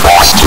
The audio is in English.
force